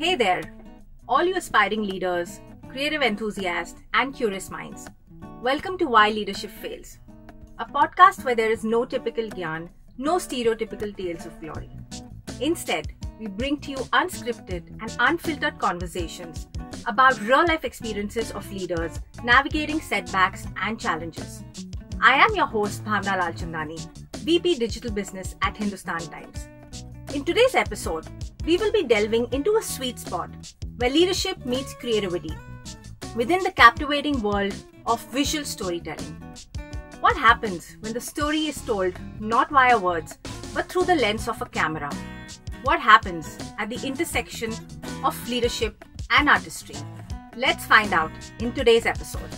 Hey there, all you aspiring leaders, creative enthusiasts, and curious minds. Welcome to Why Leadership Fails, a podcast where there is no typical gyan, no stereotypical tales of glory. Instead, we bring to you unscripted and unfiltered conversations about real life experiences of leaders navigating setbacks and challenges. I am your host, Bhavna Lalchandani, VP Digital Business at Hindustan Times. In today's episode, we will be delving into a sweet spot where leadership meets creativity within the captivating world of visual storytelling. What happens when the story is told not via words but through the lens of a camera? What happens at the intersection of leadership and artistry? Let's find out in today's episode.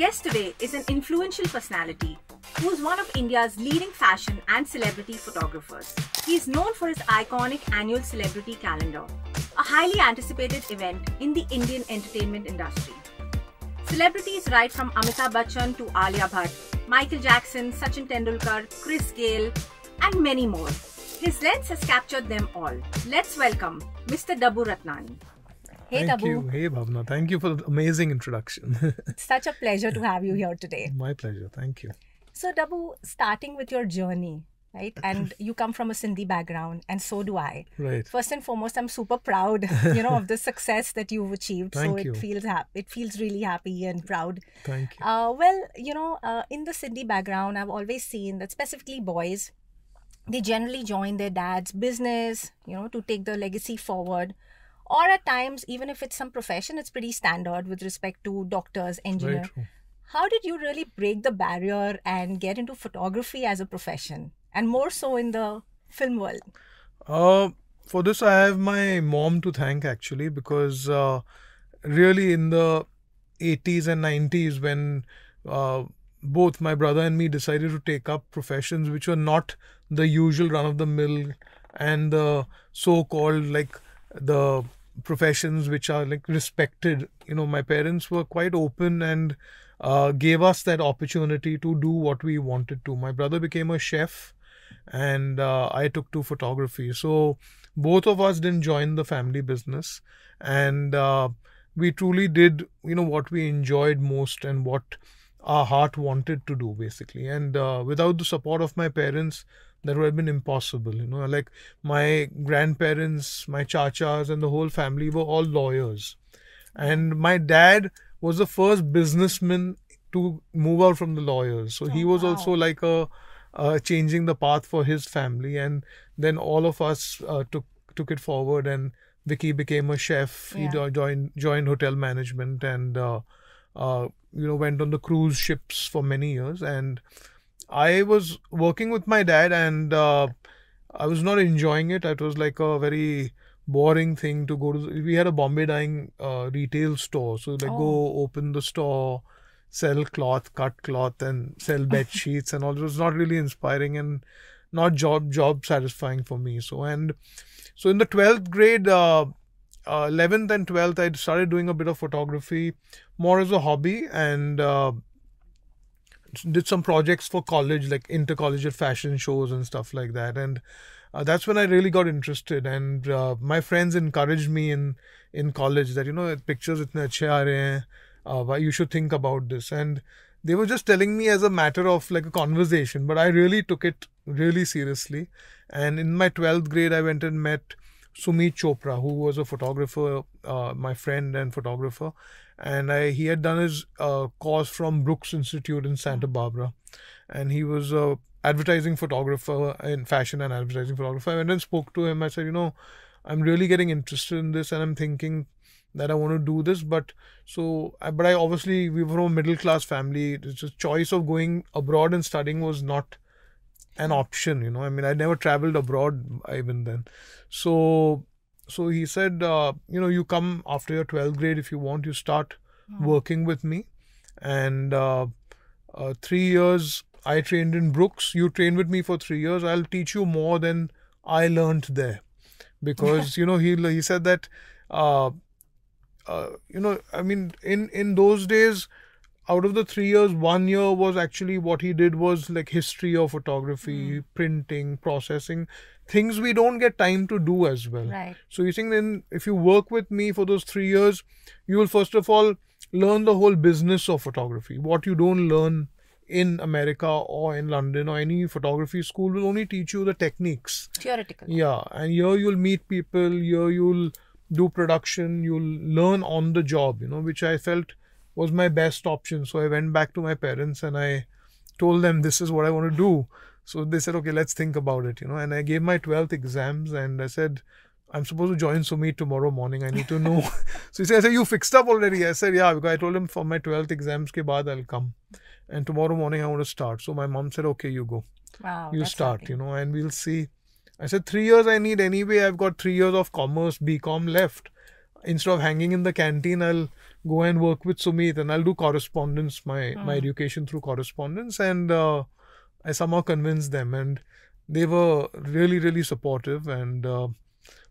Guest today is an influential personality who is one of India's leading fashion and celebrity photographers. He is known for his iconic annual celebrity calendar, a highly anticipated event in the Indian entertainment industry. Celebrities right from Amitabh Bachchan to Alia Bhatt, Michael Jackson, Sachin Tendulkar, Chris Gayle, and many more. His lens has captured them all. Let's welcome Mr. Dabboo Ratnani. Hey, Thank Dabboo. you. Hey, Bhavna. Thank you for the amazing introduction. It's such a pleasure to have you here today. My pleasure. Thank you. So, Dabboo, starting with your journey, right? And you come from a Sindhi background, and so do I. Right. First and foremost, I'm super proud, you know, of the success that you've achieved. Thank so Thank it feels happy. It feels really happy and proud. Thank you. Uh, well, you know, uh, in the Sindhi background, I've always seen that specifically boys, they generally join their dad's business, you know, to take the legacy forward. Or at times, even if it's some profession, it's pretty standard with respect to doctors, engineer. How did you really break the barrier and get into photography as a profession, and more so in the film world? Uh, for this, I have my mom to thank actually because uh, really in the 80s and 90s, when uh, both my brother and me decided to take up professions which were not the usual run of the mill and the so called like the professions which are like respected you know my parents were quite open and uh, gave us that opportunity to do what we wanted to my brother became a chef and uh, I took to photography. So both of us didn't join the family business, and uh, we truly did, you know, what we enjoyed most and what our heart wanted to do, basically. And uh, without the support of my parents, that would have been impossible. You know, like my grandparents, my chachas, and the whole family were all lawyers, and my dad was the first businessman to move out from the lawyers. So he Oh, was wow. also like a uh, changing the path for his family, and then all of us uh, took took it forward. And Vicky became a chef. He Yeah. jo- joined joined hotel management, and uh, uh, you know went on the cruise ships for many years. And I was working with my dad, and uh, I was not enjoying it. It was like a very boring thing to go to. We had a Bombay dyeing uh, retail store, so like Oh. go open the store, sell cloth, cut cloth, and sell bed sheets and all. It was not really inspiring and not job job satisfying for me. So and so in the twelfth grade, uh, uh, 11th and 12th, I started doing a bit of photography more as a hobby and uh, did some projects for college, like intercollegiate fashion shows and stuff like that. And uh, that's when I really got interested. And uh, my friends encouraged me in in college that you know pictures itne achhe aa rahe hain, uh, you should think about this. And they were just telling me as a matter of like a conversation, but I really took it really seriously. And in my twelfth grade, I went and met Sumit Chopra, who was a photographer, uh, my friend and photographer, and I, he had done his uh, course from Brooks Institute in Santa Barbara, and he was a advertising photographer in fashion and advertising photographer. I went and spoke to him. I said, you know, I'm really getting interested in this, and I'm thinking that I want to do this, but so, I- but I obviously we were from a middle class family. It's a choice of going abroad and studying was not an option you know i mean i never traveled abroad even then so so he said uh, you know you come after your 12th grade if you want you start working with me. And uh, uh, three years I trained in Brooks. You trained with me for three years. I'll teach you more than I learned there, because you know he he said that, uh, uh, you know, I mean, in in those days, out of the three years, one year was actually what he did was like history of photography, printing, processing, things we don't get time to do as well. Right. So you think then if you work with me for those three years, you will first of all learn the whole business of photography. What you don't learn in America or in London or any photography school will only teach you the techniques. Theoretical. Yeah, and here you'll meet people, here you'll do production, you'll learn on the job, you know, which I felt was my best option. So I went back to my parents and I told them this is what I want to do. So they said, okay, let's think about it, you know. And I gave my 12th exams and I said, I'm supposed to join Sumit tomorrow morning. I need to know. so he said, I said, you fixed up already? I said, yeah, because I told him for my 12th exams ke baad I'll come. And tomorrow morning I want to start. So my mom said, okay, you go. Wow. You start, lovely. you know, and we'll see. I said, three years I need anyway. I've got three years of commerce, BCom left. Instead of hanging in the canteen, I'll go and work with Sumit and I'll do correspondence, my, my education through correspondence. And uh, I somehow convinced them. And they were really, really supportive. And uh,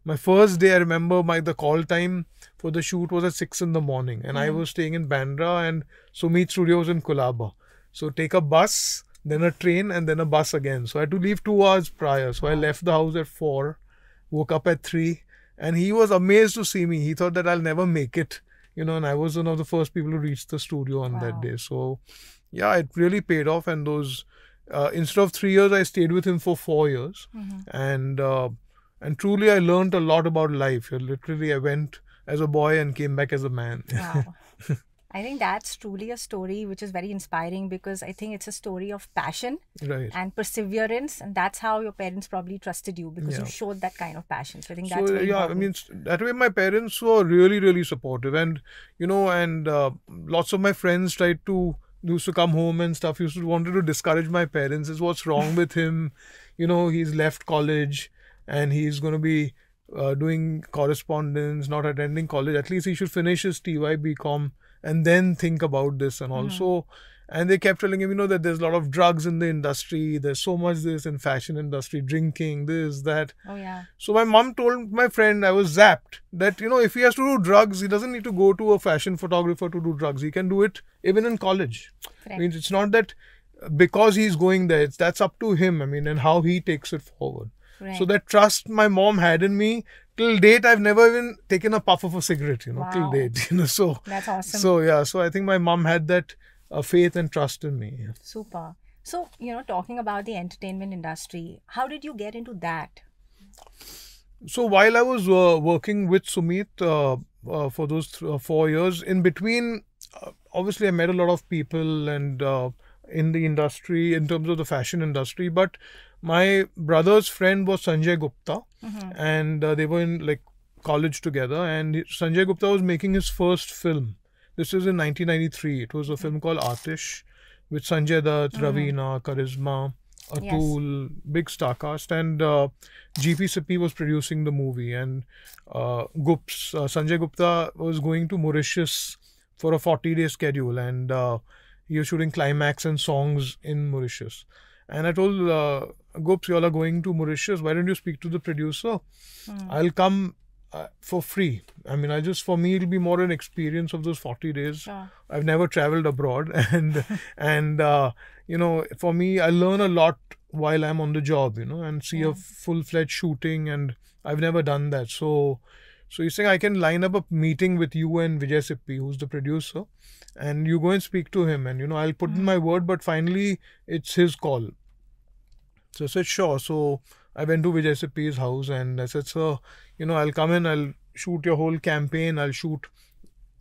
my first day, I remember my the call time for the shoot was at six in the morning, and I was staying in Bandra, and Sumit Studio was in Colaba. So take a bus, then a train, and then a bus again. So I had to leave two hours prior. So I left the house at four, woke up at three, and he was amazed to see me. He thought that I'll never make it, you know, and I was one of the first people to reach the studio on that day. So yeah, it really paid off, and those. Uh, instead of three years, I stayed with him for four years, and uh, and truly, I learned a lot about life. Literally, I went as a boy and came back as a man. Wow. I think that's truly a story which is very inspiring because I think it's a story of passion right. and perseverance, and that's how your parents probably trusted you because you showed that kind of passion. So I think So that's very yeah, I mean that way my parents were really really supportive, and you know, and uh, lots of my friends tried to used to come home and stuff. Used to wanted to discourage my parents. Is what's wrong with him? You know, he's left college and he's going to be uh, doing correspondence, not attending college. At least he should finish his TY BCom and then think about this and also. And they kept telling him, you know, that there's a lot of drugs in the industry. There's so much this in fashion industry, drinking, this, that. oh yeah. So my mom told my friend, I was zapped, that you know if he has to do drugs, he doesn't need to go to a fashion photographer to do drugs. He can do it even in college. I Correct. mean, it's not that because he's going there. It's that's up to him. I mean, and how he takes it forward. Right. So that trust my mom had in me till date, I've never even taken a puff of a cigarette. You know, till Wow. date. You know, so That's awesome. so yeah. So I think my mom had that uh, faith and trust in me. Super. So, you know, talking about the entertainment industry, how did you get into that? So while I was uh, working with Sumit uh, uh, for those th- uh, four years, in between, uh, obviously I met a lot of people and uh, in the industry, in terms of the fashion industry. But my brother's friend was Sanjay Gupta, and uh, they were in like college together. And Sanjay Gupta was making his first film. This was in 1993. It was a film called Aatish with Sanjay Dutt, Raveena, Karisma, Yes. Atul, big star cast, and uh, GP Sippy was producing the movie, and uh, Gups, uh, Sanjay Gupta was going to Mauritius for a 40-day schedule, and uh, he was shooting climax and songs in Mauritius. And I told uh, Gups, you all are going to Mauritius. Why don't you speak to the producer? I'll come uh, for free. I mean, I just for me it'll be more an experience of those 40 days. Sure. I've never traveled abroad, and and uh, you know, for me, I learn a lot while I'm on the job, you know, and see a full fledged shooting, and I've never done that. So, so you saying I can line up a meeting with you and Vijay Sippy, who's the producer, and you go and speak to him, and you know, I'll put in my word, but finally, it's his call. So I said, sure. So I went to Vijay Sippy's house and I said, sir, you know, I'll come in, I'll shoot your whole campaign, I'll shoot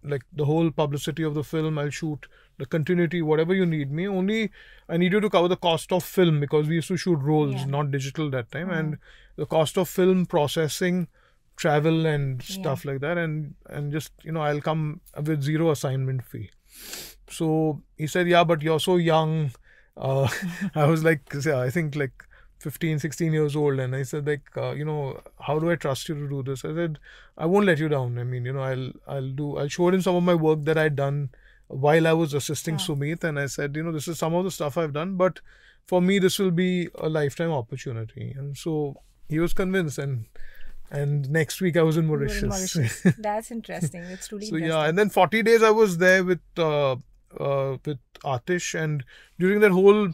like the whole publicity of the film, I'll shoot the continuity, whatever you need me. Only I need you to cover the cost of film because we used to shoot rolls, Yeah. not digital that time, and the cost of film processing, travel and Yeah. stuff like that, and and just you know, I'll come with zero assignment fee. So he said, yeah, but you're so young. Uh, I was like, yeah, I think like 15, 16 years old. And I said, like, uh, you know, how do I trust you to do this? I said, I won't let you down. I mean, you know, I'll, I'll do, I'll show him some of my work that I'd done while I was assisting Yeah. Sumit, and I said, you know, this is some of the stuff I've done, but for me, this will be a lifetime opportunity. And so he was convinced, and and next week I was in were in Mauritius. Mauritius. That's interesting. It's truly so yeah, and then 40 days I was there with uh, uh, with Atish, and during that whole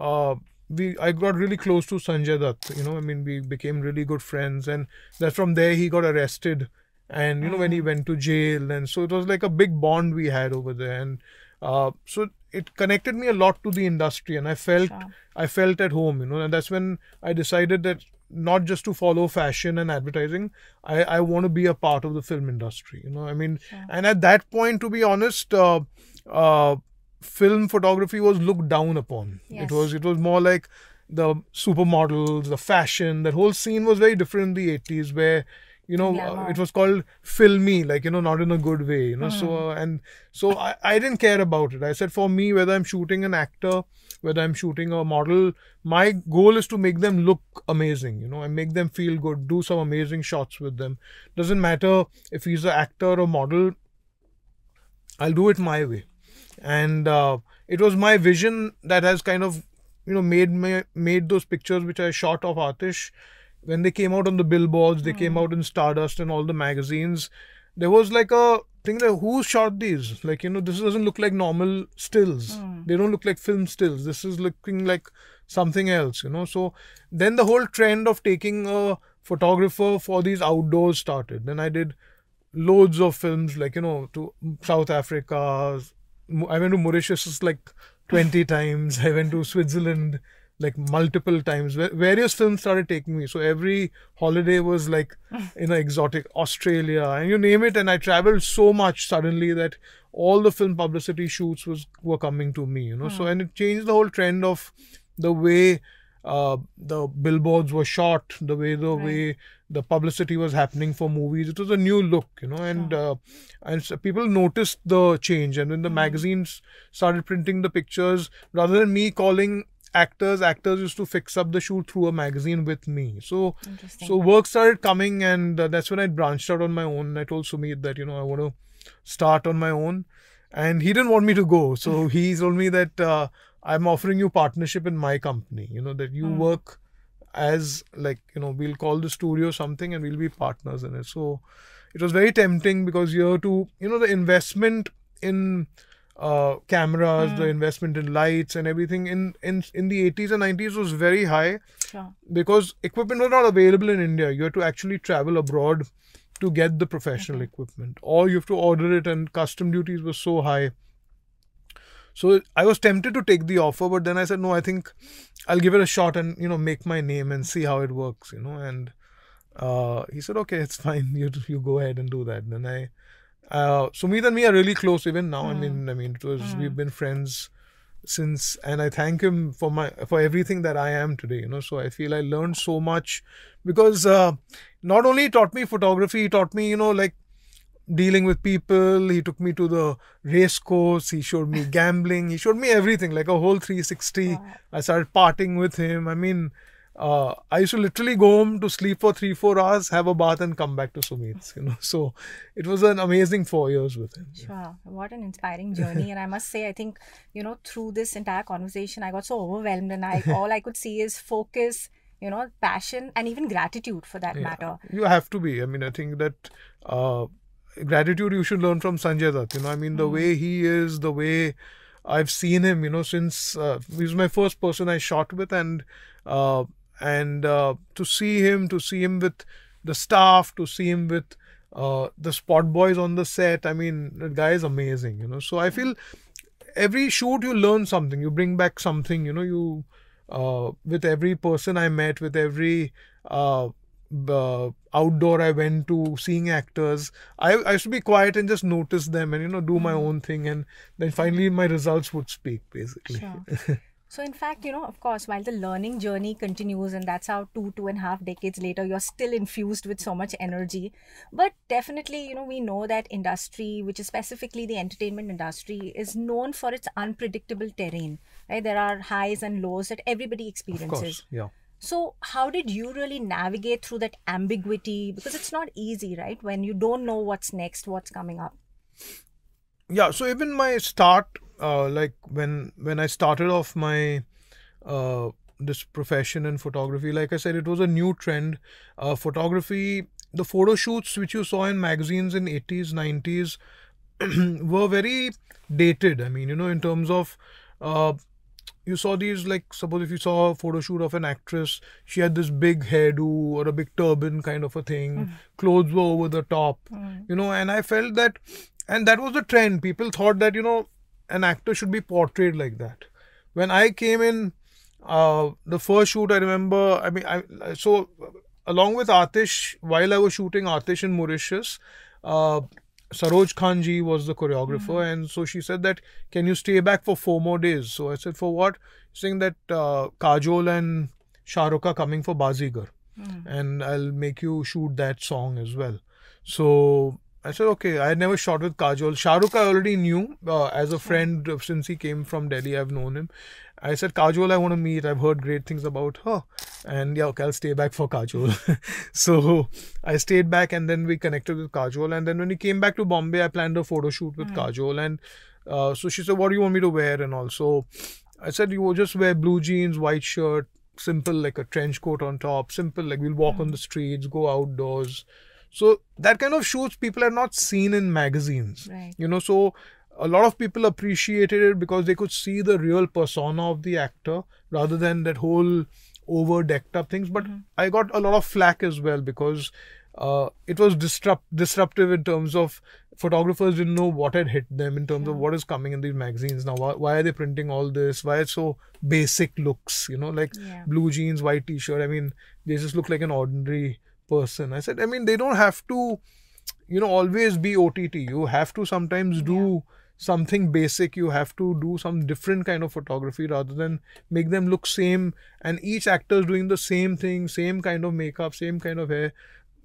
uh, we I got really close to Sanjay Dutt. You know, I mean, we became really good friends, and that from there he got arrested, and you know when he Mm. went to jail, and so it was like a big bond we had over there, and uh, so it connected me a lot to the industry, and I felt Sure. I felt at home, you know, and that's when I decided that not just to follow fashion and advertising, I, I want to be a part of the film industry, you know. I mean, Sure. and at that point, to be honest, uh, uh, film photography was looked down upon. Yes. It was it was more like the supermodels, the fashion. That whole scene was very different in the eighties, where you know it was called filmy, like you know, not in a good way, you know. Hmm. So uh, and so I, I didn't care about it. I said for me, whether I'm shooting an actor, whether I'm shooting a model, my goal is to make them look amazing, you know, and make them feel good, do some amazing shots with them. Doesn't matter if he's an actor or model, I'll do it my way. And uh, it was my vision that has kind of, you know, made me made those pictures which I shot of Atish when they came out on the billboards, they came out in Stardust and all the magazines. There was like a thing that who shot these? Like, you know, this doesn't look like normal stills. They don't look like film stills. This is looking like something else, you know. So then the whole trend of taking a photographer for these outdoors started. Then I did loads of films like you know to south africa i went to mauritius like 20 times. I went to switzerland like multiple times. Various films started taking me. So every holiday was like you know exotic australia. And you name it and i traveled so much suddenly that all the film publicity shoots was were coming to me you know. Hmm. So and it changed the whole trend of the way uh, the billboards were shot, the way the Right. way the publicity was happening for movies. It was a new look, you know, and uh, and so people noticed the change. And when the magazines started printing the pictures, rather than me calling actors, actors used to fix up the shoot through a magazine with me. So so work started coming, and uh, that's when I branched out on my own. I told Sumit that you know I want to start on my own, and he didn't want me to go. So he told me that uh, I'm offering you partnership in my company. You know that you Hmm. work as like you know we'll call the studio something, and we'll be partners in it. So it was very tempting because you have to you know the investment in uh, cameras, the investment in lights and everything in in in the 80s and 90s was very high Sure. because equipment was not available in India. You had to actually travel abroad to get the professional equipment, or you have to order it, and custom duties were so high. So I was tempted to take the offer, but then I said, no, I think I'll give it a shot and you know make my name and see how it works, you know. And uh, he said, okay, it's fine. You you go ahead and do that. Then I, uh, Sumit and me are really close even now. I mean, I mean, it was we've been friends since, and I thank him for my for everything that I am today. You know, so I feel I learned so much because uh, not only taught me photography, he taught me, you know, like dealing with people. He took me to the race course. He showed me gambling. He showed me everything, like a whole 360. I started partying with him. I mean, uh, I used to literally go home to sleep for three, four hours, have a bath, and come back to Sumit's. You know, so it was an amazing four years with him. Sure. What an inspiring journey. and I must say, I think, you know, through this entire conversation, I got so overwhelmed and I all I could see is focus, you know, passion and even gratitude for that matter. You have to be. I mean, I think that uh, gratitude you should learn from Sanjay Dutt. You know, I mean, the way he is, the way I've seen him. You know, since uh, he was my first person I shot with, and uh, and uh, to see him, to see him with the staff, to see him with uh, the spot boys on the set. I mean, the guy is amazing. You know, so I feel every shoot you learn something. You bring back something. You know, you uh, with every person I met, with every uh, outdoor I went to, seeing actors, I, I used to be quiet and just notice them and you know do my hmm. own thing, and then finally my results would speak basically. Sure. So, in fact, you know, of course, while the learning journey continues, and that's how two, two and a half decades later, you're still infused with so much energy. But definitely, you know, we know that industry, which is specifically the entertainment industry, is known for its unpredictable terrain, right? There are highs and lows that everybody Of experiences. course, yeah. So, how did you really navigate through that ambiguity? Because it's not easy, right? When you don't know what's next, what's coming up. yeah so even my start uh, like when when i started off my uh, this profession in photography like i said it was a new trend uh, photography the photo shoots which you saw in magazines in 80s 90s were very dated i mean you know in terms of uh, you saw these like suppose if you saw a photo shoot of an actress she had this big hairdo or a big turban kind of a thing Mm. clothes were over the top you know and i felt that and that was the trend. People thought that you know an actor should be portrayed like that. When i came in uh the first shoot i remember i mean i so along with atish while i was shooting atish in mauritius uh Saroj Khan ji was the choreographer, and so she said that can you stay back for four more days? So I said for what? Saying that uh, Kajol and Shah Rukh are coming for Baazigar, and I'll make you shoot that song as well. So I said okay. I had never shot with Kajol. Shah Rukh I already knew uh, as a friend since he came from Delhi. I've known him. I said Kajol, I want to meet. I've heard great things about her, and yeah, okay, I'll stay back for Kajol. so I stayed back, and then we connected with Kajol. And then when we came back to Bombay, I planned a photo shoot with Kajol, and uh, so she said, "What do you want me to wear?" And also, I said, "You will just wear blue jeans, white shirt, simple like a trench coat on top, simple like we'll walk on the streets, go outdoors." So that kind of shoots people are not seen in magazines Right. you know so a lot of people appreciated it because they could see the real persona of the actor rather than that whole over decked up things. But i got a lot of flack as well because uh, it was disrupt disruptive in terms of photographers didn't know what had hit them in terms of what is coming in these magazines. Now why, why are they printing all this? Why it's so basic looks you know like Yeah. blue jeans white t-shirt. I mean they just look like an ordinary person. I said i mean they don't have to you know always be ott you have to sometimes do something basic you have to do some different kind of photography rather than make them look same and each actor is doing the same thing same kind of makeup same kind of hair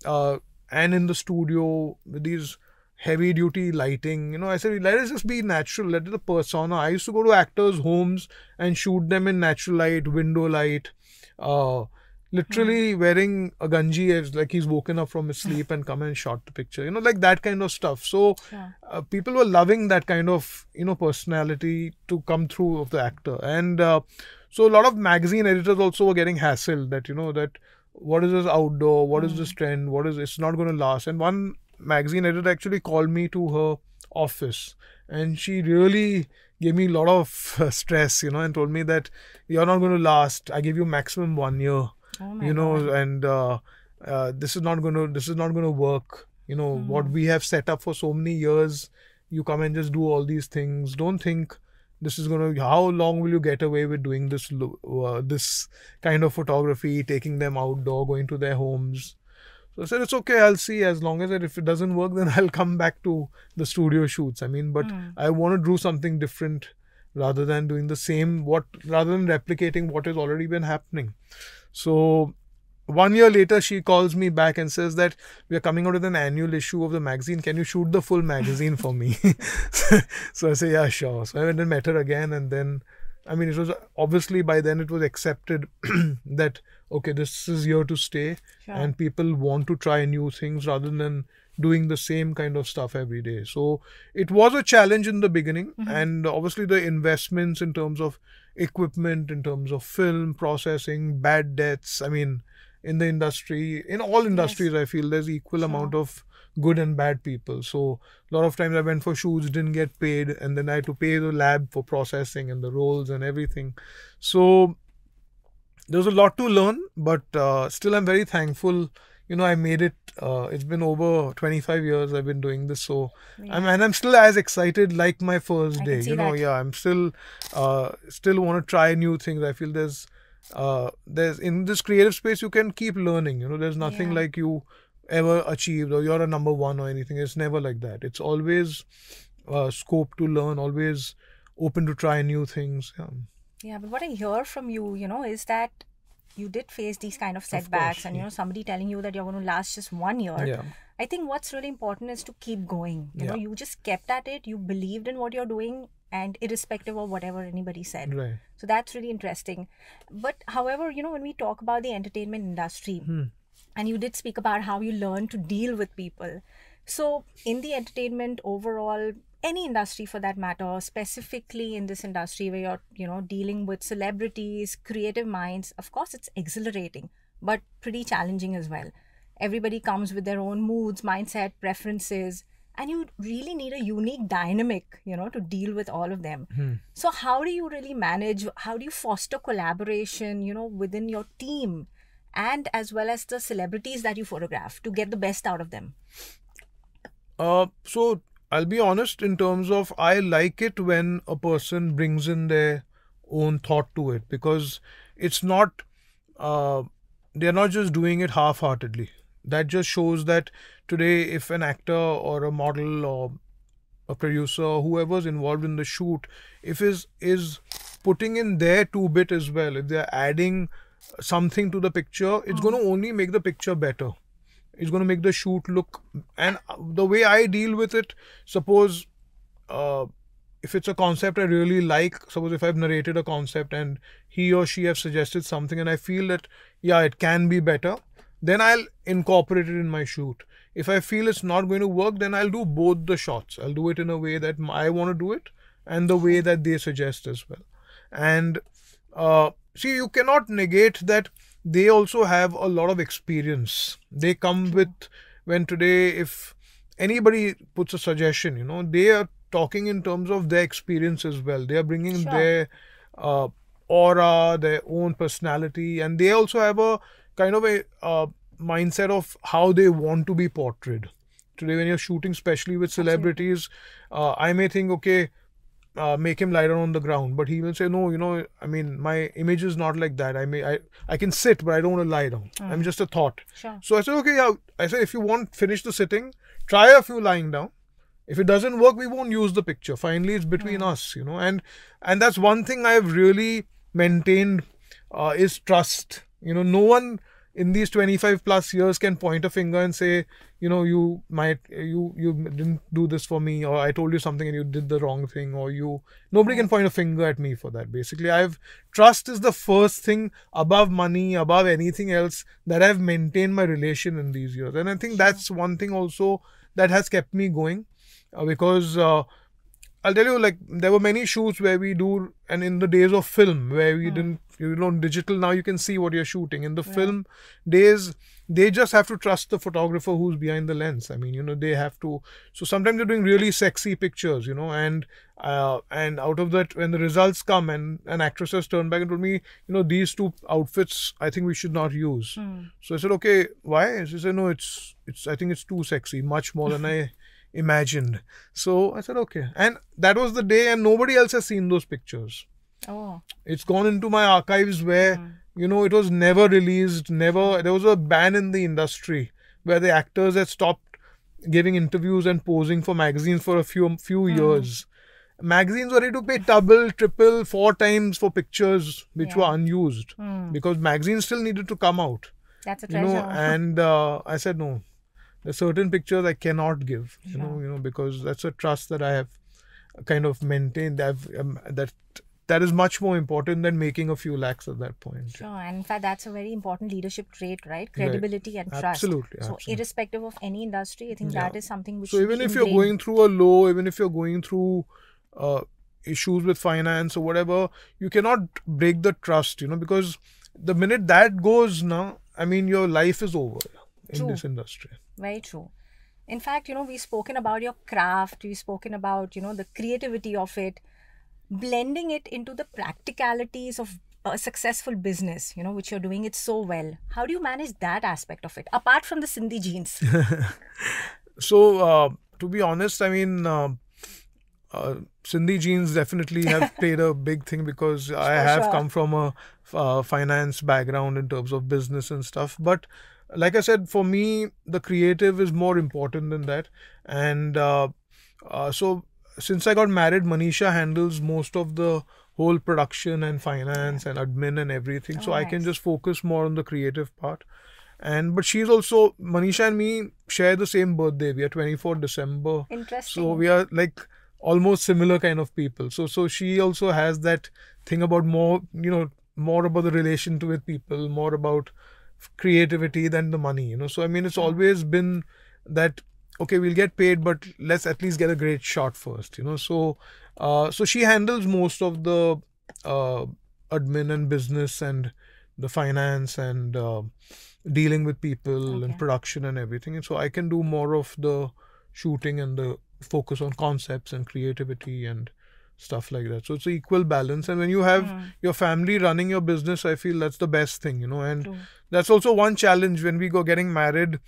uh, and in the studio with these heavy duty lighting you know i said let us just be natural let the persona. I used to go to actors homes and shoot them in natural light window light uh literally wearing a ganji as like he's woken up from his sleep and come and shot the picture you know like that kind of stuff. So Sure. uh, people were loving that kind of you know personality to come through of the actor. And uh, so a lot of magazine editors also were getting hassled that you know that what is this outdoor? What is this trend? What is it's not going to last. And one magazine editor actually called me to her office and she really gave me a lot of uh, stress you know and told me that you're not going to last. I give you maximum one year Oh you know God. and uh, uh, this is not going to this is not going to work you know what Hmm. we have set up for so many years you come and just do all these things don't think this is going to how long will you get away with doing this uh, this kind of photography taking them outdoor going to their homes so I said it's okay. I'll see as long as it, if it doesn't work, then I'll come back to the studio shoots. I mean, but Hmm. I want to do something different rather than doing the same what rather than replicating what has already been happening. So one year later, she calls me back and says that we are coming out with an annual issue of the magazine. Can you shoot the full magazine for me? so I say, yeah, sure. So I went and met her again, and then, I mean, it was obviously by then it was accepted that okay, this is here to stay, Sure. and people want to try new things rather than doing the same kind of stuff every day. So it was a challenge in the beginning, mm-hmm. and obviously the investments in terms of equipment, in terms of film processing, bad debts. I mean, in the industry, in all industries, I feel there's equal amount of good and bad people. So a lot of times I went for shoots, didn't get paid, and then I had to pay the lab for processing and the rolls and everything. So there's a lot to learn, but uh, still I'm very thankful. You know, I made it. Uh, it's been over 25 years I've been doing this, so I'm and I'm still as excited like my first day. You know, that. yeah, I'm still uh, still want to try new things. I feel there's uh, there's in this creative space you can keep learning. You know, there's nothing Yeah. like you ever achieved or you're a number one or anything. It's never like that. It's always uh, scope to learn. Always open to try new things. Yeah. Yeah, but what I hear from you, you know, is that you did face these kind of setbacks course, and you know somebody telling you that you're going to last just one year Yeah. i think what's really important is to keep going you know you just kept at it you believed in what you're doing and irrespective of whatever anybody said Right. so that's really interesting but however you know when we talk about the entertainment industry Hmm. and you did speak about how you learn to deal with people so in the entertainment overall any industry for that matter specifically in this industry where you're you know dealing with celebrities creative minds of course it's exhilarating but pretty challenging as well. Everybody comes with their own moods mindset preferences and you really need a unique dynamic you know to deal with all of them. Hmm. so how do you really manage how do you foster collaboration you know within your team and as well as the celebrities that you photograph to get the best out of them? Uh, so I'll be honest in terms of I like it when a person brings in their own thought to it because it's not uh, they're not just doing it half-heartedly. That just shows that today, if an actor or a model or a producer, whoever's involved in the shoot, if is is putting in their two bit as well, if they're adding something to the picture, it's going to only make the picture better it's going to make the shoot look and the way i deal with it suppose uh, if it's a concept i really like suppose if i've narrated a concept and he or she have suggested something and i feel that yeah it can be better then i'll incorporate it in my shoot. If i feel it's not going to work then i'll do both the shots. I'll do it in a way that i want to do it and the way that they suggest as well. And uh, see you cannot negate that they also have a lot of experience. They come with when today if anybody puts a suggestion you know they are talking in terms of their experience as well. They are bringing Sure. their uh, aura their own personality and they also have a kind of a uh, mindset of how they want to be portrayed. Today when you're shooting especially with celebrities uh, i may think okay uh, make him lie down on the ground. But he will say no you know i mean my image is not like that. I may i, I can sit but i don't want to lie down. I'm just a thought. Sure. So i said okay yeah. I said if you want finish the sitting. Try a few lying down. If it doesn't work we won't use the picture. Finally it's between us you know. And and that's one thing i've really maintained uh, is trust. You know no one in these 25 plus years can point a finger and say you know you might you you didn't do this for me or i told you something and you did the wrong thing or you nobody can point a finger at me for that basically. I've trust is the first thing above money above anything else that i've maintained my relation in these years. And i think that's one thing also that has kept me going uh, because uh, I'll tell you, like there were many shoots where we do, and in the days of film where we didn't, you know, digital now you can see what you're shooting. In the film days, they just have to trust the photographer who's behind the lens. I mean, you know, they have to. So sometimes they're doing really sexy pictures, you know, and uh, and out of that, when the results come, and an actress has turned back and told me, you know, these two outfits, I think we should not use. So I said, okay, why? She said, no, it's it's. I think it's too sexy, much more than I imagined. So I said, okay. And that was the day, and nobody else has seen those pictures. Oh It's gone into my archives where, you know, it was never released, never, there was a ban in the industry where the actors had stopped giving interviews and posing for magazines for a few few years. Magazines were ready to pay double, triple, four times for pictures which Yeah. were unused because magazines still needed to come out that's a treasure. you know and uh, i said no there's certain pictures i cannot give you know you know because that's a trust that i have kind of maintained I've, um, that that is much more important than making a few lakhs at that point Sure, and in fact, that's a very important leadership trait, right? Credibility and trust. Absolutely, So, absolutely. irrespective of any industry, I think that is something which. so even if you're going through a low even if you're going through uh, issues with finance or whatever you cannot break the trust you know because the minute that goes now i mean your life is over in True. this industry Very true. In fact, you know, we've spoken about your craft, we've spoken about, you know, the creativity of it, blending it into the practicalities of a successful business, you know, which you're doing it so well. How do you manage that aspect of it, apart from the Sindhi genes? So, uh, to be honest, I mean, uh, uh, Sindhi genes definitely have played a big thing because I have sure. come from a uh, finance background in terms of business and stuff. But like I said, for me, the creative is more important than that. And uh, uh, so, since I got married, Manisha handles most of the whole production and finance and admin and everything. so Oh, I can just focus more on the creative part. And but she's also manisha and me share the same birthday. We are 24 december. Interesting. so we are like almost similar kind of people. So so she also has that thing about more you know more about the relation to with people more about creativity than the money you know. So i mean it's hmm. always been that okay, we'll get paid, but let's at least get a great shot first, you know. So, uh, so she handles most of the uh, admin and business and the finance and uh, dealing with people Okay. and production and everything. And so I can do more of the shooting and the focus on concepts and creativity and stuff like that. So it's an equal balance. And when you have Mm. your family running your business, I feel that's the best thing, you know. And True. that's also one challenge when we go getting married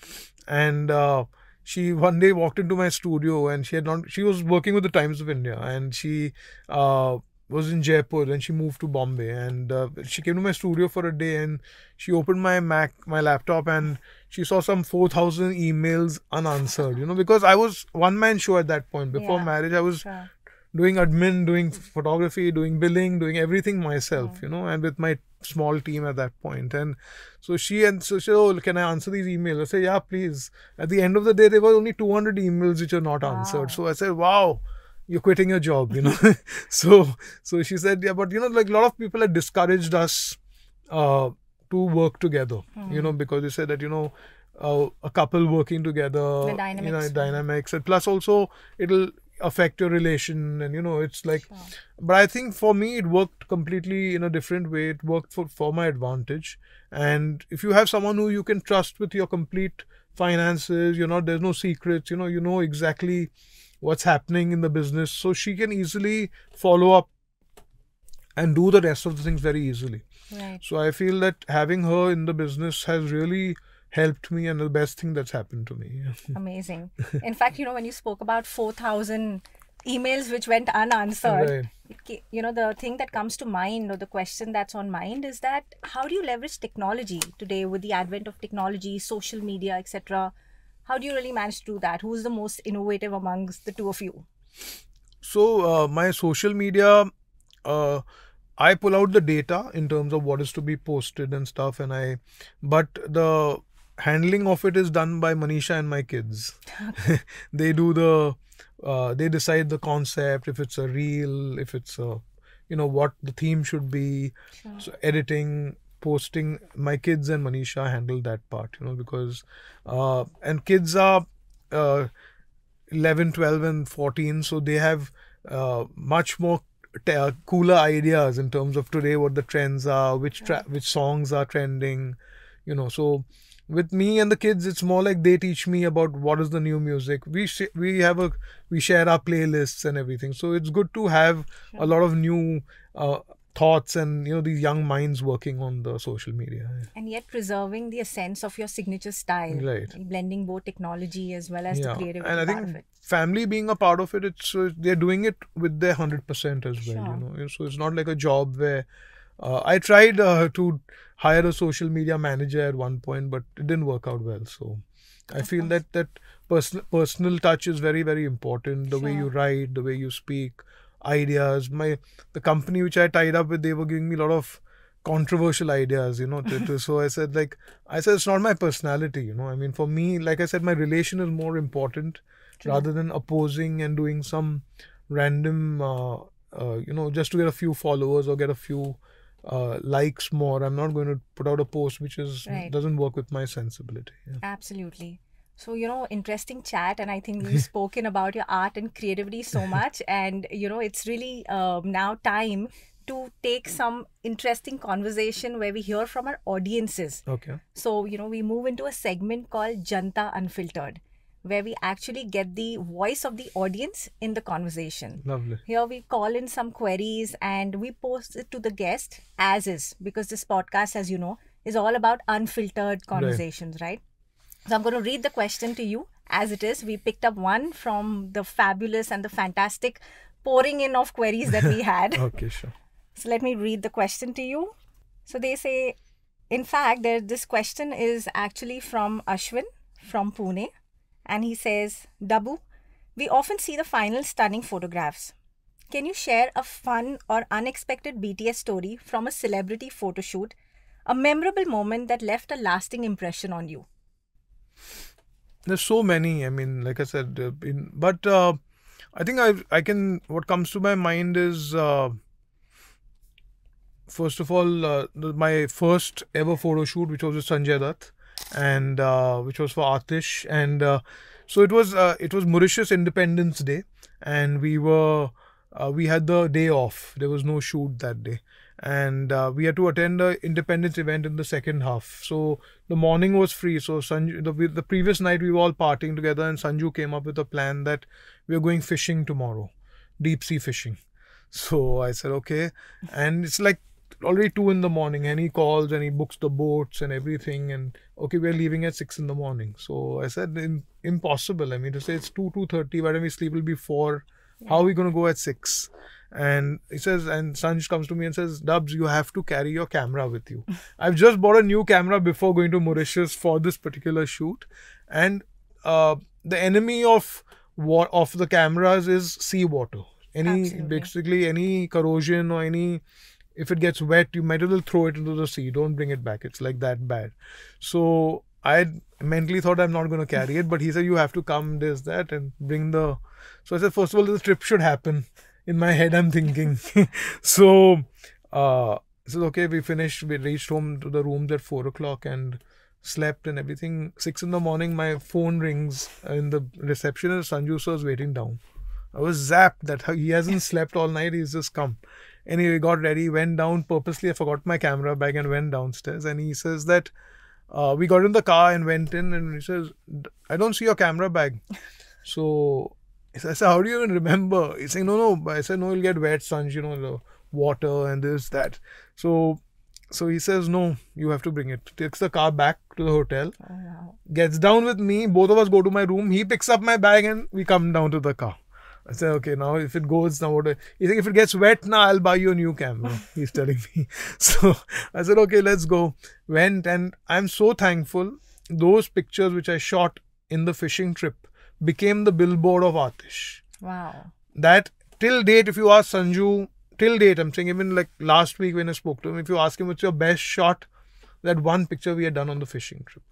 and uh, she one day walked into my studio and she had not she was working with the times of india and she uh, was in jaipur and she moved to bombay and uh, she came to my studio for a day and she opened my mac my laptop and she saw some 4000 emails unanswered you know because i was one man show at that point before Yeah. marriage i was Sure. doing admin, doing photography, doing billing, doing everything myself, you know, and with my small team at that point. And so she and so she said, Oh, can I answer these emails? I said, Yeah, please. At the end of the day, there were only 200 emails which are not Wow. answered. So I said, Wow, you're quitting your job, you know. so so she said, Yeah, but you know, like a lot of people had discouraged us uh, to work together, you know, because they said that, you know, uh, a couple working together, The you know, dynamics. dynamics, and plus also it'll affect your relation, and you know, it's like. Sure. But I think for me, it worked completely in a different way. It worked for for my advantage, and if you have someone who you can trust with your complete finances, you're not there's no secrets. You know, you know exactly what's happening in the business, so she can easily follow up and do the rest of the things very easily. Right. So I feel that having her in the business has really helped me and the best thing that's happened to me. Amazing. In fact, you know, when you spoke about 4,000 emails which went unanswered, Right. you know, the thing that comes to mind or the question that's on mind is that how do you leverage technology today with the advent of technology, social media, etc.? How do you really manage to do that? Who's the most innovative amongst the two of you? So uh, my social media, uh, I pull out the data in terms of what is to be posted and stuff, and I, but the handling of it is done by Manisha and my kids. they do the, uh, they decide the concept, if it's a reel, if it's a, you know, what the theme should be. Sure. So editing, posting, my kids and Manisha handle that part, you know, because, uh, and kids are, uh, 11 12 and 14 so they have uh, much more t- uh, cooler ideas in terms of today what the trends are which tra- which songs are trending you know so with me and the kids it's more like they teach me about what is the new music we sh- we have a we share our playlists and everything so it's good to have a lot of new uh, thoughts and you know these young minds working on the social media And yet preserving the essence of your signature style, Right. blending both technology as well as the creative and I part think of it. family being a part of it, it's uh, they're doing it with their hundred percent as well. Sure. You know, so it's not like a job where uh, I tried uh, to hire a social media manager at one point, but it didn't work out well. So I feel that that personal personal touch is very very important. The way you write, the way you speak, ideas. My the company which I tied up with, they were giving me a lot of controversial ideas you know so i said like i said it's not my personality you know i mean for me like i said my relation is more important True. rather than opposing and doing some random uh, uh, you know just to get a few followers or get a few uh, likes more i'm not going to put out a post which is Right. doesn't work with my sensibility yeah. Absolutely. So, you know, interesting chat. And I think we've spoken about your art and creativity so much. And, you know, it's really um, now time to take some interesting conversation where we hear from our audiences. okay So, you know, we move into a segment called Janta Unfiltered, where we actually get the voice of the audience in the conversation. lovely Here we call in some queries and we post it to the guest as is because this podcast, as you know, is all about unfiltered conversations, right? So I'm going to read the question to you as it is. We picked up one from the fabulous and the fantastic pouring in of queries that we had. okay sure So let me read the question to you. So they say, in fact, there, this question is actually from Ashwin from Pune. And he says, Dabboo, we often see the final stunning photographs. Can you share a fun or unexpected BTS story from a celebrity photo shoot? A memorable moment that left a lasting impression on you. there's so many i mean like i said uh, in but uh, i think i i can what comes to my mind is uh, first of all uh, my first ever photo shoot which was with sanjay dutt and uh, which was for Atish and uh, So it was uh, it was Mauritius Independence Day, and we were uh, we had the day off. There was no shoot that day, and uh, we had to attend the Independence event in the second half. So the morning was free. So Sanju, the the previous night we were all partying together, and Sanju came up with a plan that we are going fishing tomorrow, deep sea fishing. So I said okay, and it's like already two in the morning. And he calls and he books the boats and everything and okay we're leaving at six in the morning. So i said impossible. I mean to say it's 2 2.30 by the time we sleep? Will be 4 yeah. how are we going to go at 6 and he says and sanj comes to me and says dubs you have to carry your camera with you. I've just bought a new camera before going to mauritius for this particular shoot. And uh, the enemy of what of the cameras is seawater. Any Absolutely. basically any corrosion or any if it gets wet, you might as well throw it into the sea. Don't bring it back. It's like that bad. So I mentally thought I'm not going to carry it, but he said you have to come this that and bring the. So I said first of all, this trip should happen. In my head, I'm thinking. so uh, I said okay. We finished. We reached home to the rooms at four o'clock and slept and everything. Six in the morning, my phone rings in the reception and Sanju sir is waiting down. I was zapped that he hasn't slept all night. He's just come. Anyway, got ready, went down purposely. I forgot my camera bag and went downstairs. And he says that uh, we got in the car and went in, and he says, "I don't see your camera bag." So I said, "How do you even remember?" He's saying, "No, no." I said, "No, you'll get wet, son. You know the water and this that." So so he says, No, you have to bring it. Takes the car back to the hotel, oh, wow. gets down with me. Both of us go to my room. He picks up my bag and we come down to the car. I said, okay, now if it goes, now what? He said, if it gets wet, now I'll buy you a new camera. He's telling me. So I said, okay, let's go. Went and I'm so thankful. Those pictures which I shot in the fishing trip became the billboard of Aatish. Wow. That till date, if you ask Sanju, till date, I'm saying even like last week when I spoke to him, if you ask him what's your best shot, that one picture we had done on the fishing trip.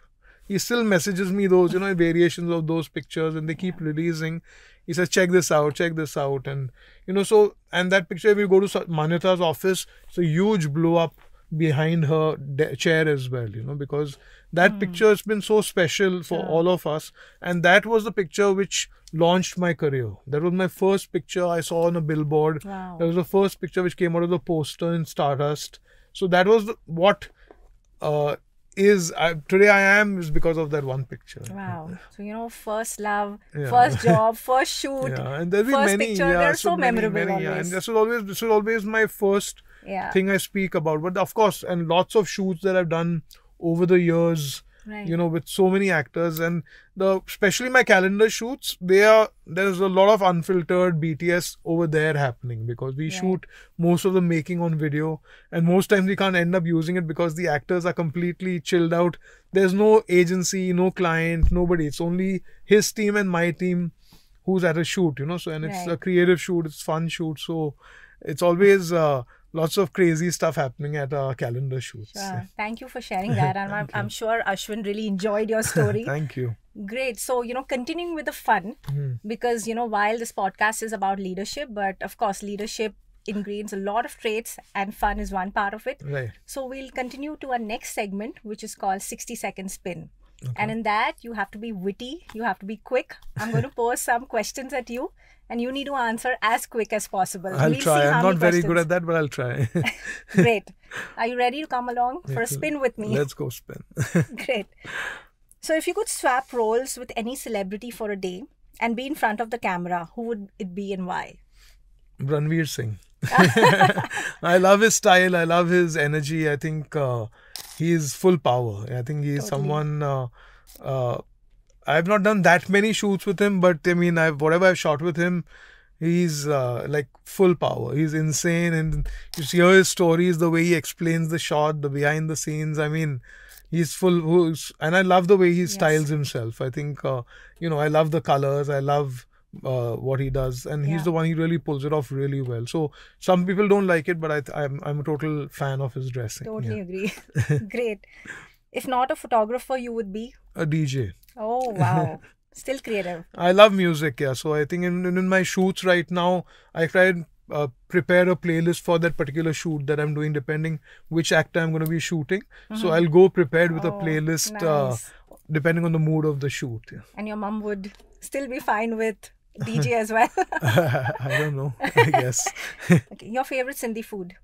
He still messages me those, you know, variations of those pictures and they keep releasing he says check this out check this out and you know so and that picture if you go to Manyata's office it's a huge blow up behind her de- chair as well you know because that mm. picture has been so special for yeah. all of us and that was the picture which launched my career that was my first picture i saw on a billboard wow. that was the first picture which came out of the poster in stardust so that was the, what uh, is uh, today I am is because of that one picture. Wow. So you know, first love, yeah. first job, first shoot, yeah, and there'll be first many. Picture, yeah, they're so, so many, memorable. Many, yeah, and this is always this is always my first yeah. thing I speak about. But of course, and lots of shoots that I've done over the years right. you know with so many actors and the especially my calendar shoots they are there's a lot of unfiltered bts over there happening because we yeah. shoot most of the making on video and most times we can't end up using it because the actors are completely chilled out there's no agency no client nobody it's only his team and my team who's at a shoot you know so and it's right. a creative shoot it's fun shoot so it's always uh, lots of crazy stuff happening at our calendar shoots. Sure. Thank you for sharing that. And I'm, I'm, sure Ashwin really enjoyed your story. Thank you. Great. So, you know, continuing with the fun, mm-hmm. because, you know, while this podcast is about leadership, but of course, leadership ingrains a lot of traits and fun is one part of it. Right. So, we'll continue to our next segment, which is called 60 Second Spin. Okay. And in that, you have to be witty, you have to be quick. I'm going to pose some questions at you and you need to answer as quick as possible. I'll we'll try. I'm not very good at that, but I'll try. Great. Are you ready to come along for a spin with me? Let's go spin. Great. So, if you could swap roles with any celebrity for a day and be in front of the camera, who would it be and why? Ranveer Singh. I love his style. I love his energy. I think uh, he's full power. I think he's totally. someone. Uh, uh, I've not done that many shoots with him, but I mean, I've whatever I've shot with him, he's uh, like full power. He's insane, and you hear his stories, the way he explains the shot, the behind the scenes. I mean, he's full. And I love the way he yes. styles himself. I think uh, you know, I love the colors. I love uh, what he does, and he's yeah. the one he really pulls it off really well. So some people don't like it, but I, I'm I'm a total fan of his dressing. Totally yeah. agree. Great. If not a photographer, you would be a DJ. Oh wow. Still creative. I love music, yeah. So I think in, in my shoots right now, I try and uh, prepare a playlist for that particular shoot that I'm doing, depending which actor I'm going to be shooting. Mm-hmm. So I'll go prepared with oh, a playlist uh, nice. uh, depending on the mood of the shoot. Yeah. And your mom would still be fine with DJ as well. I don't know. I guess. okay. Your favorite Sindhi food?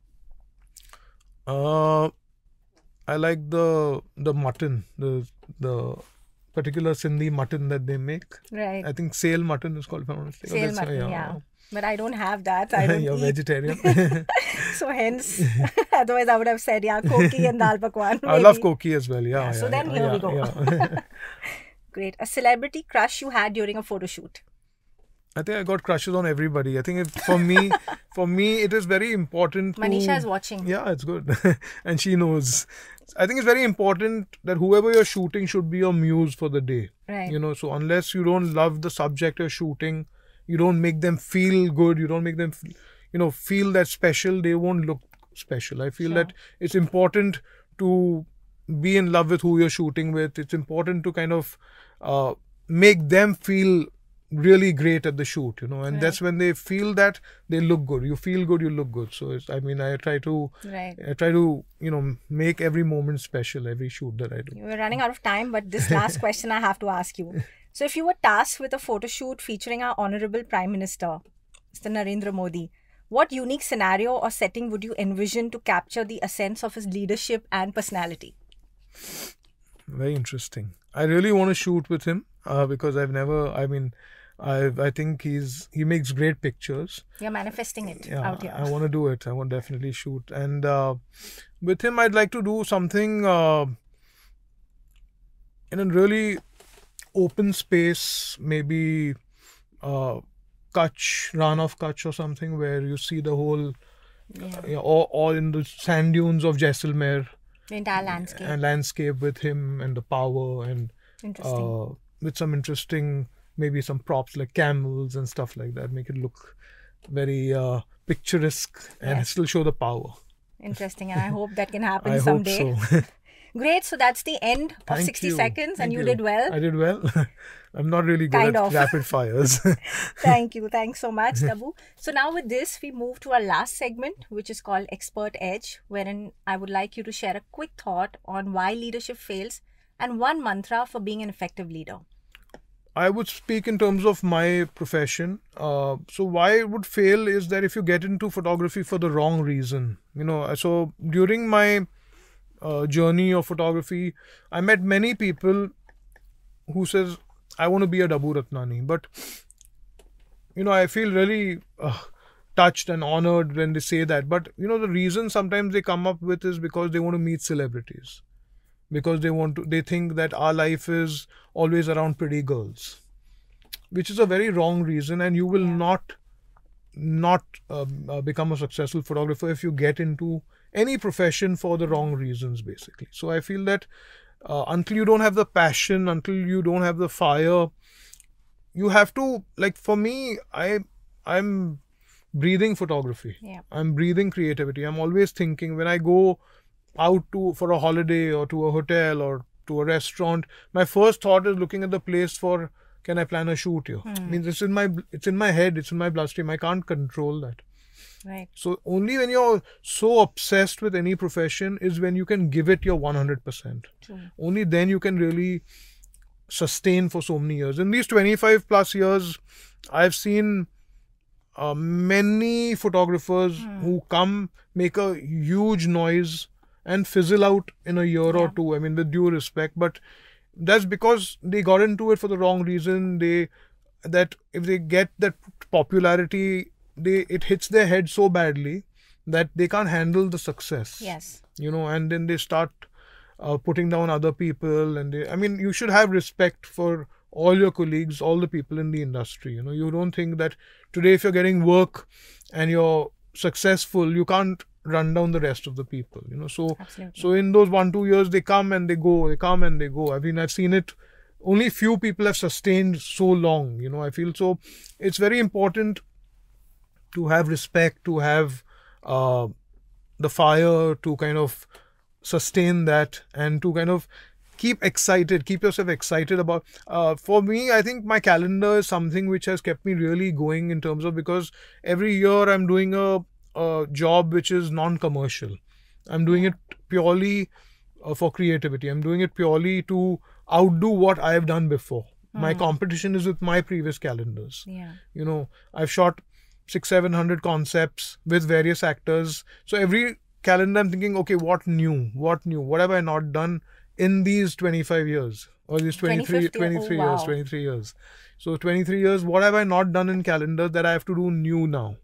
Uh, I like the the mutton, the the particular Sindhi mutton that they make. Right. I think sale mutton is called. If I'm. Sale mutton, yeah. But I don't have that. I don't You're eat. vegetarian. So hence, otherwise I would have said yeah, koki and dal pakwan. I love koki as well. Yeah. Yeah, so yeah, then yeah, here we go. yeah. Great. A celebrity crush you had during a photo shoot. I think I got crushes on everybody. I think if, for me, for me, it is very important. To, Manisha is watching. Yeah, it's good, and she knows. I think it's very important that whoever you're shooting should be your muse for the day. Right. You know, so unless you don't love the subject you're shooting, you don't make them feel good. You don't make them, you know, feel that special. They won't look special. I feel Sure. that it's important to be in love with who you're shooting with. It's important to kind of uh, make them feel really great at the shoot you know and that's when they feel that they look good you feel good you look good so it's, i mean i try to Right. I try to, you know, make every moment special, every shoot that I do. We're running out of time, but this last question I have to ask you. So, if you were tasked with a photo shoot featuring our Honorable Prime Minister, Mr. Narendra Modi, what unique scenario or setting would you envision to capture the essence of his leadership and personality? Very interesting. I really want to shoot with him uh, because I've never, I mean, I I think he's he makes great pictures. You're manifesting it Yeah, out here. I want to do it. I want to definitely shoot. And uh, with him, I'd like to do something uh, in a really open space, maybe uh, Kutch, Rann of Kutch or something, where you see the whole, yeah. yeah, all, all in the sand dunes of Jaisalmer. The entire landscape. and landscape with him and the power and Interesting. uh, with some interesting maybe some props like camels and stuff like that make it look very uh, picturesque and Yes. still show the power Interesting. And I hope that can happen i someday. hope so Great. So, that's the end of Thank 60 you. seconds, and Thank you, did well. i did well i'm not really good Kind at of. rapid fires Thank you. Thanks so much, Dabboo. So now with this, we move to our last segment, which is called Expert Edge, wherein I would like you to share a quick thought on why leadership fails and one mantra for being an effective leader. I would speak in terms of my profession. Uh, so why it would fail is that if you get into photography for the wrong reason, you know. So during my uh, journey of photography, I met many people who says I want to be a Dabboo Ratnani, but you know I feel really uh, touched and honored when they say that. But you know the reason sometimes they come up with is because they want to meet celebrities because they want to they think that our life is always around pretty girls which is a very wrong reason and you will Yeah. not not um, uh, become a successful photographer if you get into any profession for the wrong reasons basically. So i feel that uh, until you don't have the passion until you don't have the fire you have to like for me i i'm breathing photography. Yeah. i'm breathing creativity. I'm always thinking when i go out to for a holiday or to a hotel or to a restaurant my first thought is looking at the place for can i plan a shoot here? I mean it's in my it's in my head it's in my bloodstream. I can't control that Right. so only when you're so obsessed with any profession is when you can give it your 100% True. only then you can really sustain for so many years. In these 25 plus years i've seen uh, many photographers who come make a huge noise and fizzle out in a year or two. I mean with due respect but that's because they got into it for the wrong reason. They that if they get that popularity they it hits their head so badly that they can't handle the success. Yes. you know and then they start uh, putting down other people and they i mean you should have respect for all your colleagues all the people in the industry. You know you don't think that today if you're getting work and you're successful you can't run down the rest of the people you know. So Absolutely. so in those one two years they come and they go they come and they go. I mean i've seen it. Only few people have sustained so long you know i feel so it's very important to have respect to have uh, the fire to kind of sustain that and to kind of keep excited keep yourself excited about uh, for me i think my calendar is something which has kept me really going in terms of because every year i'm doing a, a job which is non-commercial i'm doing it purely uh, for creativity. I'm doing it purely to outdo what I have done before. My Hmm. competition is with my previous calendars. Yeah. You know, I've shot six, seven hundred concepts with various actors. So every calendar, I'm thinking, okay, what new? What new? What have I not done in these 25 years or these 23, 2050, 23 oh, years? wow. 23 years. So 23 years. What have I not done in calendar that I have to do new now?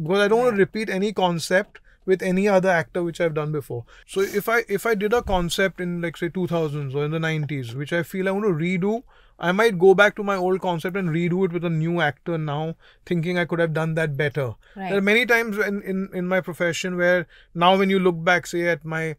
because I don't want to repeat any concept with any other actor which I've done before. So if I if I did a concept in like say 2000s or in the 90s which I feel I want to redo, I might go back to my old concept and redo it with a new actor now, thinking I could have done that better. There are many times in, in in my profession where now when you look back say at my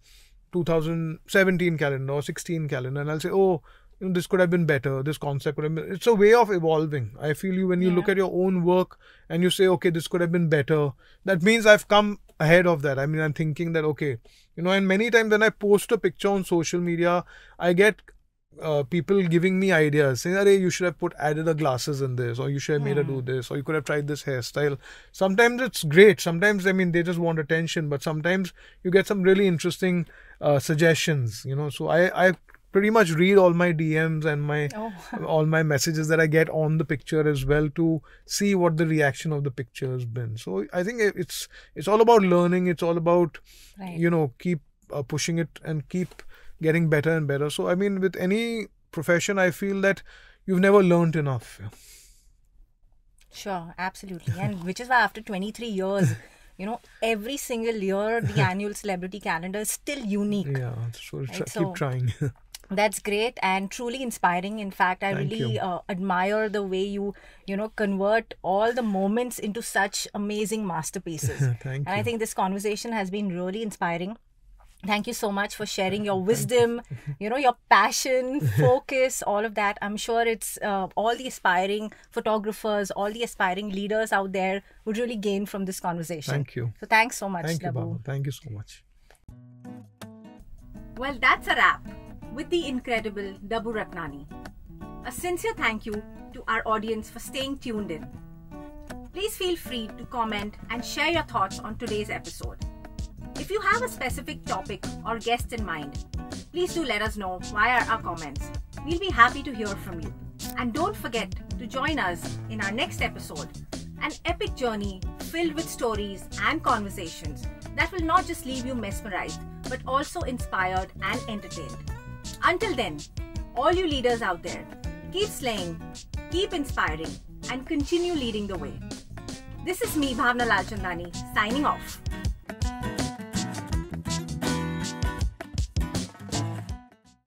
2017 calendar or 16 calendar and I'll say oh you know, this could have been better this concept could have been it's a way of evolving. I feel you when you look at your own work and you say okay this could have been better. That means i've come ahead of that. I mean i'm thinking that okay you know and many times when i post a picture on social media i get uh, people giving me ideas saying Arey, you should have put added the glasses in this or you should have made her do this or you could have tried this hairstyle. Sometimes it's great. Sometimes i mean they just want attention but sometimes you get some really interesting uh, suggestions you know. So i i pretty much read all my dms and my Oh. all my messages that i get on the picture as well to see what the reaction of the picture has been so i think it's it's all about learning it's all about Right. you know keep uh, pushing it and keep getting better and better so i mean with any profession i feel that you've never learned enough Sure, absolutely. And which is why after 23 years, you know, every single year the annual celebrity calendar is still unique. yeah so, so- keep trying That's great and truly inspiring. In fact, I Thank really uh, admire the way you, you know, convert all the moments into such amazing masterpieces. Thank and I think this conversation has been really inspiring. Thank you so much for sharing your wisdom, you know, your passion, focus, all of that. I'm sure it's uh, all the aspiring photographers, all the aspiring leaders out there would really gain from this conversation. Thank you. So thanks so much, thank you Dabboo. Baba. thank you so much Well, that's a wrap with the incredible Dabboo Ratnani. A sincere thank you to our audience for staying tuned in. Please feel free to comment and share your thoughts on today's episode. If you have a specific topic or guest in mind, please do let us know via our comments. We'll be happy to hear from you. And don't forget to join us in our next episode an epic journey filled with stories and conversations that will not just leave you mesmerized but also inspired and entertained. Until then, all you leaders out there, keep slaying, keep inspiring, and continue leading the way. This is me, Bhavna Lalchandani, signing off.